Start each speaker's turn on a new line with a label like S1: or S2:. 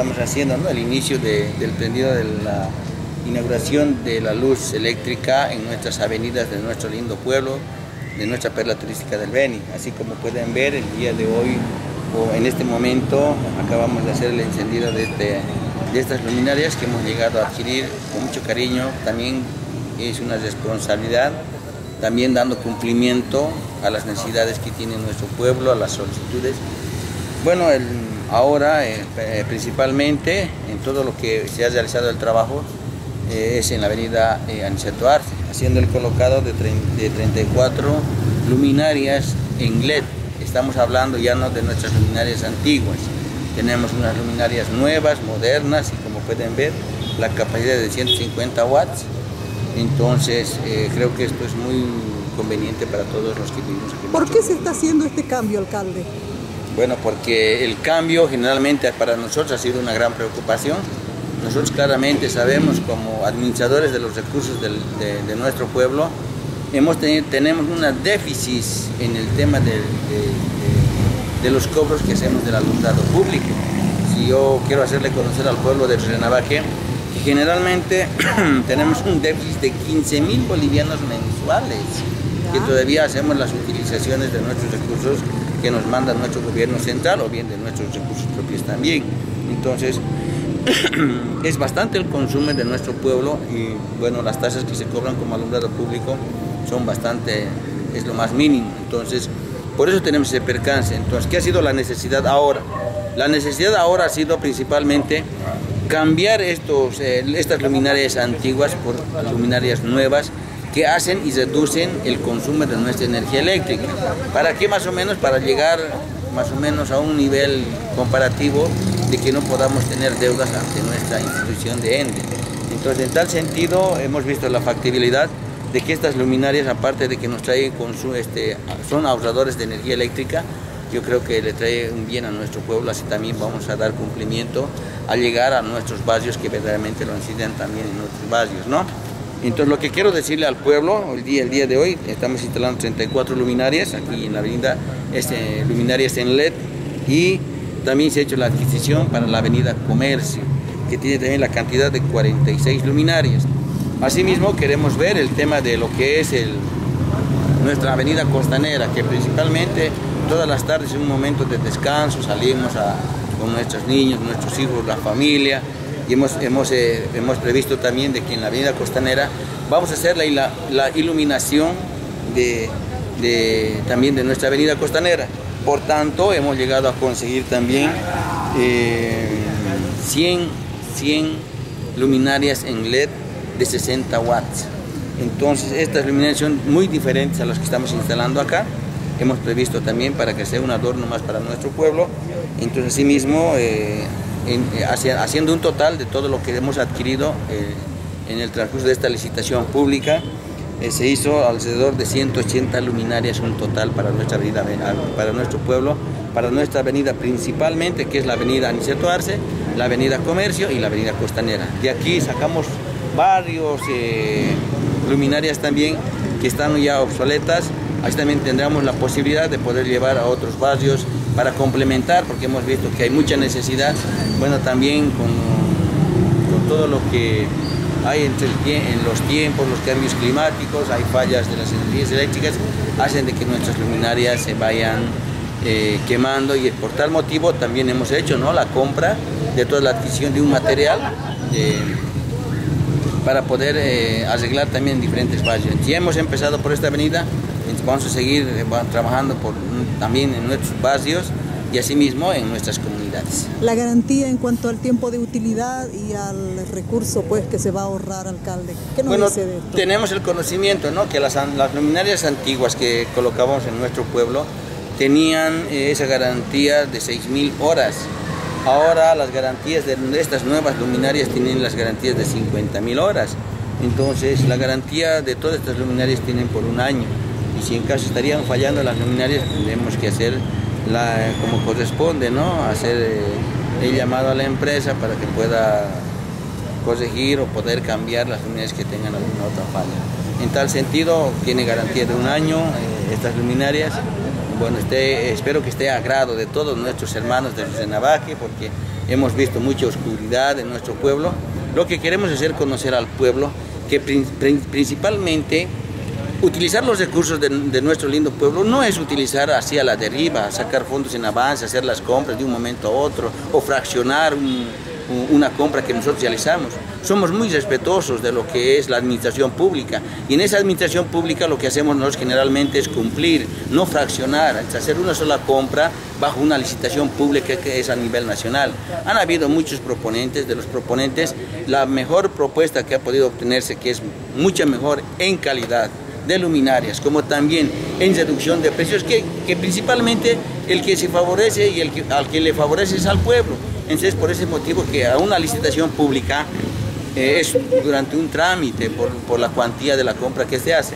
S1: estamos haciendo el inicio del prendido de la inauguración de la luz eléctrica en nuestras avenidas de nuestro lindo pueblo, de nuestra perla turística del Beni. Así como pueden ver, el día de hoy o en este momento acabamos de hacer el encendido de, este, de estas luminarias que hemos llegado a adquirir con mucho cariño. También es una responsabilidad, también dando cumplimiento a las necesidades que tiene nuestro pueblo, a las solicitudes. Bueno, el, ahora eh, eh, principalmente en todo lo que se ha realizado el trabajo eh, es en la avenida Aniceto Arce, haciendo el colocado de, de 34 luminarias en LED. Estamos hablando ya no de nuestras luminarias antiguas, tenemos unas luminarias nuevas, modernas y como pueden ver la capacidad de 150 watts. Entonces eh, creo que esto es muy conveniente para todos los que vivimos aquí.
S2: ¿Por qué se está haciendo este cambio, alcalde?
S1: Bueno, porque el cambio generalmente para nosotros ha sido una gran preocupación nosotros claramente sabemos como administradores de los recursos de, nuestro pueblo, hemos tenemos una déficit en el tema de, los cobros que hacemos del alumnado público. Si yo quiero hacerle conocer al pueblo de Renavaque, que generalmente tenemos un déficit de 15 mil bolivianos mensuales, que todavía hacemos las utilizaciones de nuestros recursos que nos manda nuestro gobierno central o bien de nuestros recursos propios también. Entonces, es bastante el consumo de nuestro pueblo y bueno, las tasas que se cobran como alumnado público son bastante, es lo más mínimo. Entonces, por eso tenemos ese percance. Entonces, ¿qué ha sido la necesidad ahora? La necesidad ahora ha sido principalmente cambiar estos, eh, estas luminarias antiguas por luminarias nuevas que hacen y reducen el consumo de nuestra energía eléctrica. ¿Para qué más o menos? Para llegar más o menos a un nivel comparativo de que no podamos tener deudas ante nuestra institución de ENDE. Entonces, en tal sentido, hemos visto la factibilidad de que estas luminarias, aparte de que nos traen con su, este, son ahorradores de energía eléctrica, yo creo que le trae un bien a nuestro pueblo, así también vamos a dar cumplimiento a llegar a nuestros barrios que verdaderamente lo necesitan también en nuestros barrios, ¿no? Entonces lo que quiero decirle al pueblo, el día, el día de hoy, estamos instalando 34 luminarias aquí en la avenida, este, luminarias en LED y también se ha hecho la adquisición para la avenida Comercio, que tiene también la cantidad de 46 luminarias. Asimismo, queremos ver el tema de lo que es el, nuestra avenida costanera, que principalmente todas las tardes es un momento de descanso, salimos con nuestros niños, nuestros hijos, la familia, y hemos, hemos, eh, hemos previsto también de que en la avenida costanera vamos a hacer la, iluminación de, también de nuestra avenida costanera. Por tanto, hemos llegado a conseguir también 100, eh, 100 luminarias en LED de 60 watts. Entonces, estas luminarias son muy diferentes a las que estamos instalando acá. Hemos previsto también para que sea un adorno más para nuestro pueblo. Entonces, asimismo, eh, eh, haciendo un total de todo lo que hemos adquirido en el transcurso de esta licitación pública, eh, se hizo alrededor de 180 luminarias un total para nuestra avenida, para nuestro pueblo, para nuestra avenida principalmente, que es la avenida Aniceto Arce, la avenida Comercio y la avenida Costanera. De aquí sacamos varios eh, luminarias también que están ya obsoletas, así también tendremos la posibilidad de poder llevar a otros barrios para complementar, porque hemos visto que hay mucha necesidad, bueno, también con, con todo lo que hay en los tiempos, los cambios climáticos, hay fallas de las energías eléctricas, hacen de que nuestras luminarias se vayan eh, quemando y por tal motivo también hemos hecho ¿no? la compra de toda la adquisición de un material para poder eh, arreglar también diferentes fallos. Si hemos empezado por esta avenida, vamos a seguir eh, trabajando por, también en nuestros barrios y asimismo en nuestras comunidades.
S2: La garantía en cuanto al tiempo de utilidad y al recurso pues que se va a ahorrar, alcalde. ¿Qué nos
S1: bueno,
S2: dice de esto?
S1: Tenemos el conocimiento ¿no? que las, las luminarias antiguas que colocamos en nuestro pueblo tenían eh, esa garantía de 6.000 horas. Ahora las garantías de estas nuevas luminarias tienen las garantías de 50.000 horas. Entonces la garantía de todas estas luminarias tienen por un año. Si en caso estarían fallando las luminarias, tendremos que hacer la, como corresponde, ¿no? Hacer eh, el llamado a la empresa para que pueda corregir o poder cambiar las luminarias que tengan alguna otra falla. En tal sentido, tiene garantía de un año eh, estas luminarias, bueno, espero que esté a agrado de todos nuestros hermanos de Navaje, porque hemos visto mucha oscuridad en nuestro pueblo. Lo que queremos es hacer conocer al pueblo que principalmente utilizar los recursos de, nuestro lindo pueblo no es utilizar así a la deriva, sacar fondos en avance, hacer las compras de un momento a otro o fraccionar una compra que nosotros realizamos. Somos muy respetuosos de lo que es la administración pública y en esa administración pública lo que hacemos nosotros generalmente es cumplir, no fraccionar, es hacer una sola compra bajo una licitación pública que es a nivel nacional. Han habido muchos proponentes, de los proponentes la mejor propuesta que ha podido obtenerse, que es mucha mejor en calidad, de luminarias, como también en reducción de precios, que, principalmente el que se favorece y el que, al que le favorece es al pueblo. Entonces, por ese motivo que a una licitación pública eh, es durante un trámite por, por la cuantía de la compra que se hace.